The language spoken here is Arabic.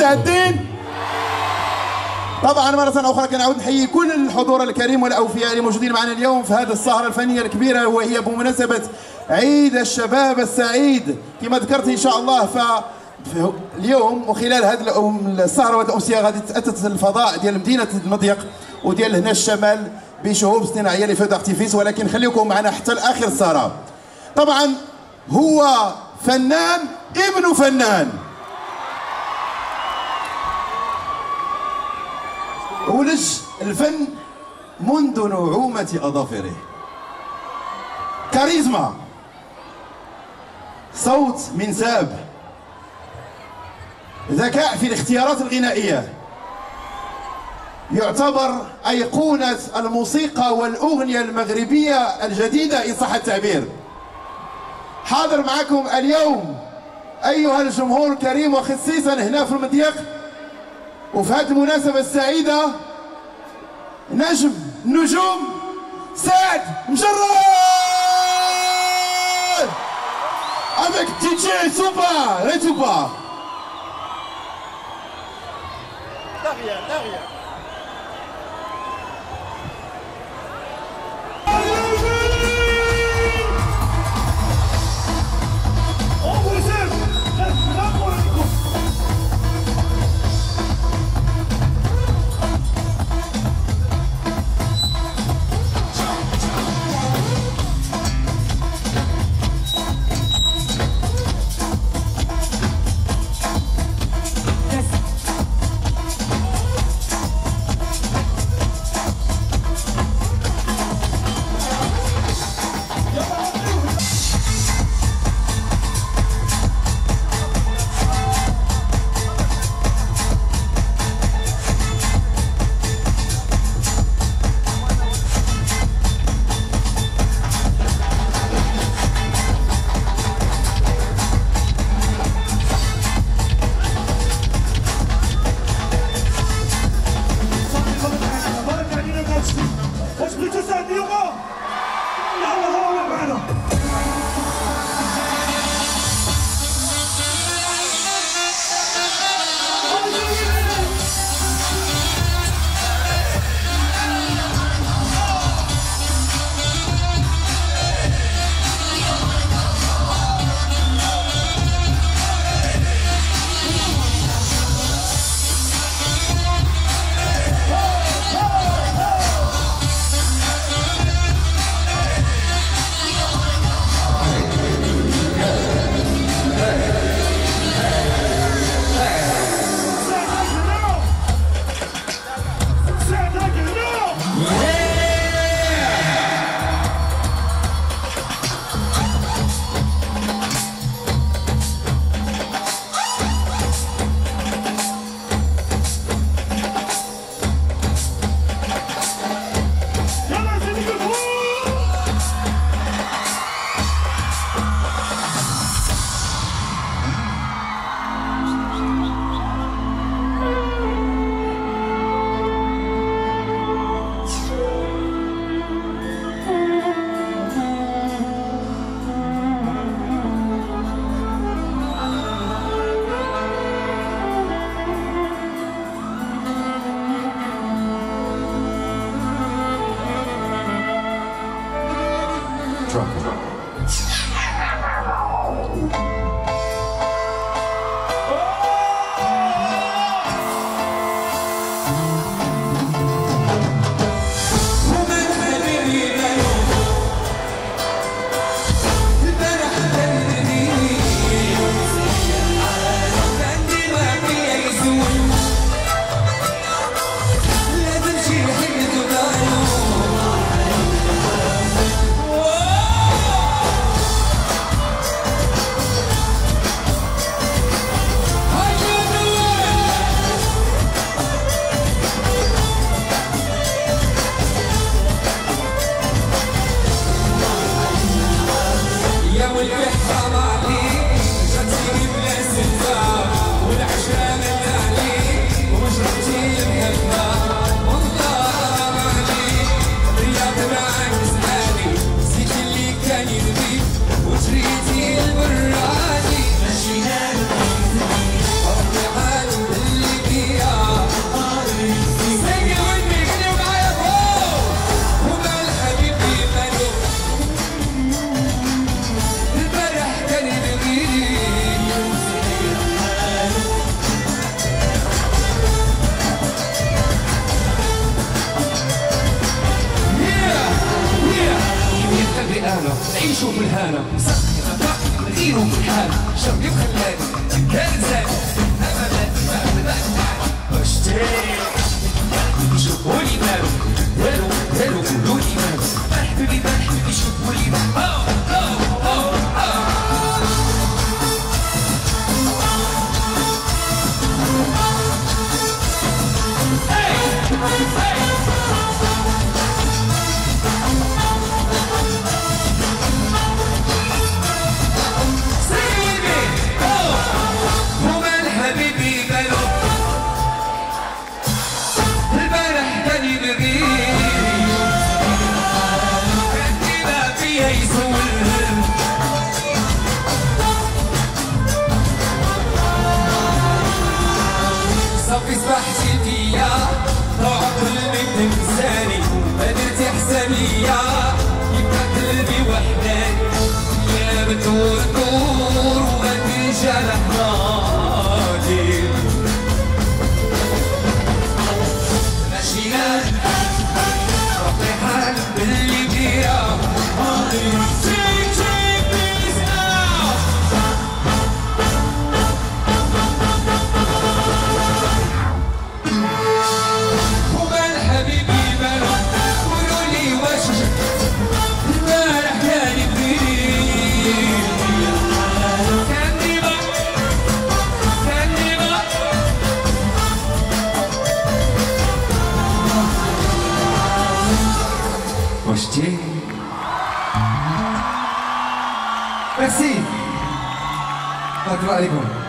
Constantin طبعا مرة أخرى كنعود نحيي كل الحضور الكريم والأوفياء اللي موجودين معنا اليوم في هذه السهرة الفنية الكبيرة وهي بمناسبة عيد الشباب السعيد. كما ذكرت إن شاء الله ف اليوم وخلال هذه السهرة والأمسية غادي تأتت الفضاء ديال مدينة المضيق وديال هنا الشمال بشهوب اصطناعية لفيض ارتيفيس ولكن خليكم معنا حتى لآخر السهرة. طبعا هو فنان ابن فنان. ولج الفن منذ نعومة أظافره. كاريزما. صوت منساب ذكاء في الاختيارات الغنائية. يعتبر أيقونة الموسيقى والأغنية المغربية الجديدة إن صح التعبير. حاضر معكم اليوم أيها الجمهور الكريم وخصيصا هنا في المضيق. وفي هذه المناسبة السعيدة نجم نجوم سعد مجرد avec DJ Souba, Retouba. Derrière, derrière. till نعيشوا في الهنا. غيروا في الحال شربي وخلاني كان زاني. واش شوفوا لي مالو داروا داروا قولوا لي مالو مرحبا مرحبا شوفوا لي ليا يبقى قلبي وحداني يا بتدور гостей. Merci. Votre album.